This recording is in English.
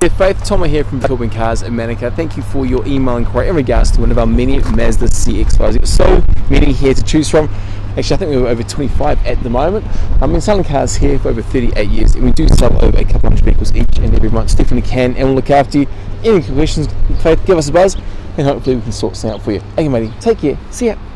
Yeah, Faith Thomas here from Corbin Cars in Manukau. Thank you for your email inquiry in regards to one of our many Mazda CX-5s. We've got so many here to choose from. Actually, I think we're over 25 at the moment. Um, I've been selling cars here for over 38 years, and we do sell over a couple hundred vehicles each and every month. Definitely can, and we'll look after you. Any questions, Faith, give us a buzz, and hopefully we can sort something out for you. Okay, matey, take care. See ya.